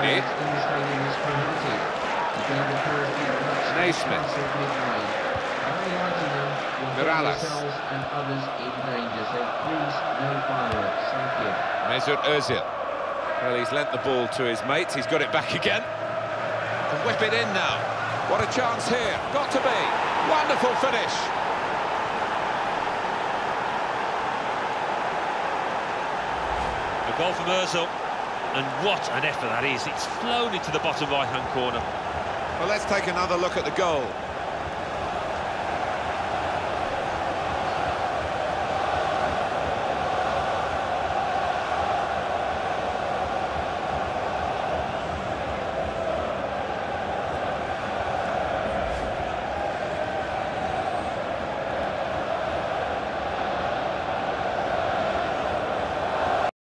needed. Naismith. Mirallas. and others in danger, so please no fireworks. Thank you. Mesut Ozil. Well, he's lent the ball to his mates. He's got it back again. Whip it in now. What a chance here. Got to be. Wonderful finish. A goal from Ozil, and what an effort that is. It's flown into the bottom right-hand corner. Well, let's take another look at the goal.